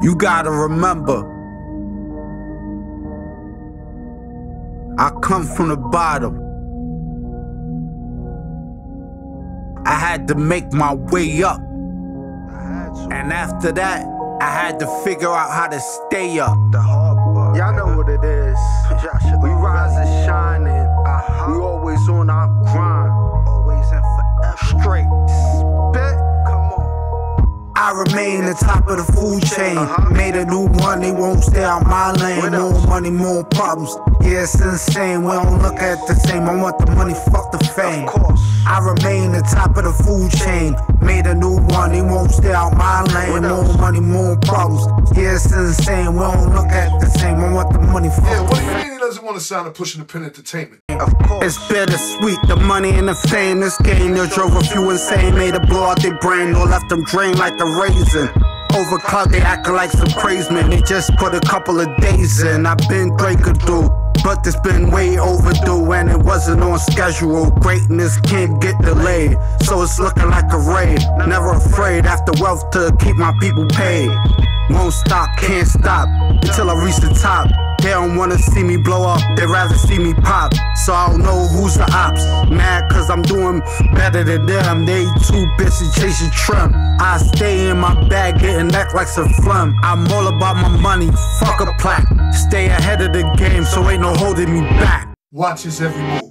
You gotta remember, I come from the bottom. I had to make my way up. And after that, I had to figure out how to stay up. The hard part. Y'all know what it is. We rise and shine and we always on our grind. I remain the top of the food chain. Uh-huh. Made a new one, they won't stay out my lane. More money, more problems. Yeah, it's insane. We don't look at the same. I want the money, fuck the fame. I remain the top of the food chain. Made a new one, they won't stay out my lane. More money, more problems. Yeah, it's insane. We don't look at the same. I want the money, fuck Yeah, what do you mean he doesn't want to sound of pushing the pen entertainment? Of course. It's bittersweet, the money and the fame. This game that drove a few insane, made a blow out their brain, or left them drained like a raisin. Overcloud, they acting like some crazy man. They just put a couple of days in. I've been could do. But it's been way overdue and it wasn't on schedule. Greatness can't get delayed, so it's looking like a raid. Never afraid, after wealth to keep my people paid. Won't stop, can't stop until I reach the top. They don't wanna see me blow up, they rather see me pop. So I don't know who's the ops. Mad cause I'm doing better than them. They too busy chasing trim. I stay in my bag, getting act like some phlegm. I'm all about my money, fuck a plaque. Stay ahead of the game, so ain't no holding me back. Watch his every move.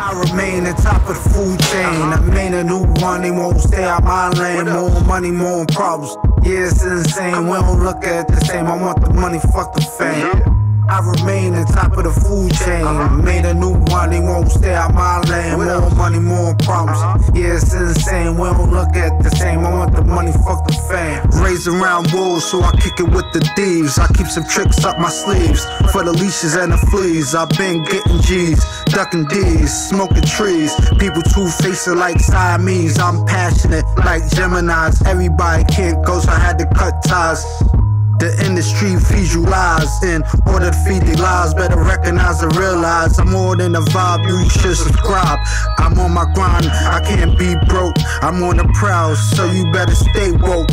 I remain the top of the food chain. Uh-huh. I made a new one, they won't stay out my lane. More money, more problems. Yeah, it's insane. We don't look at it the same. I want the money, fuck the fame. I remain the top of the food chain. Uh-huh. Made a new one, they won't stay out my lane. More money, more problems. Uh-huh. Yeah, it's insane. We don't look at the same. I want the money, fuck the fame. Raised around wolves, so I kick it with the thieves. I keep some tricks up my sleeves for the leashes and the fleas. I've been getting G's, ducking D's, smoking trees. People two facing like Siamese. I'm passionate like Gemini's. Everybody can't go, so I had to cut ties. The industry feeds you lies in order to feed the lies. Better recognize and realize I'm more than a vibe. You should subscribe. I'm on my grind. I can't be broke. I'm on the prowl, so you better stay woke.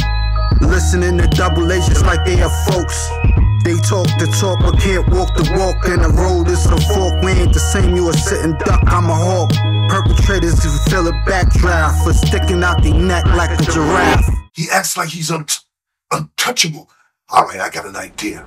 Listening to double agents like they are folks. They talk the talk but can't walk the walk. And the road is a fork. We ain't the same. You a sitting duck. I'm a hawk. Perpetrators who feel a backdraft for sticking out their neck like a giraffe. He acts like he's un- untouchable. All right, I got an idea.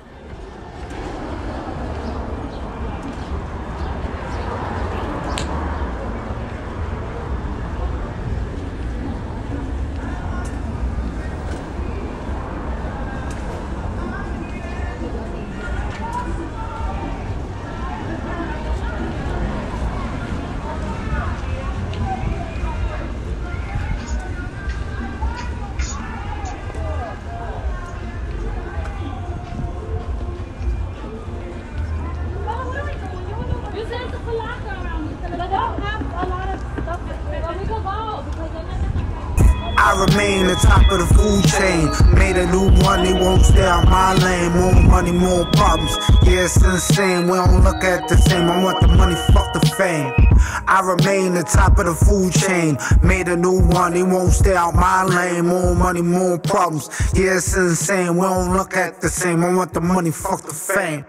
I remain the top of the food chain. Made a new one, they won't stay out my lane. More money, more problems. Yeah, it's insane. We don't look at the same. I want the money, fuck the fame. I remain the top of the food chain. Made a new one, they won't stay out my lane. More money, more problems. Yeah, it's insane. We don't look at the same. I want the money, fuck the fame.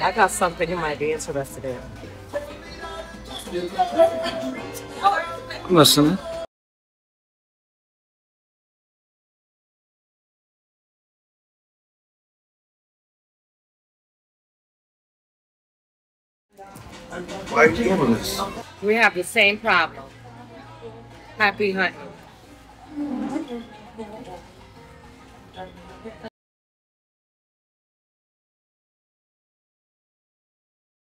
I got something you might be interested in. Listening. Why? We have the same problem. Happy hunting.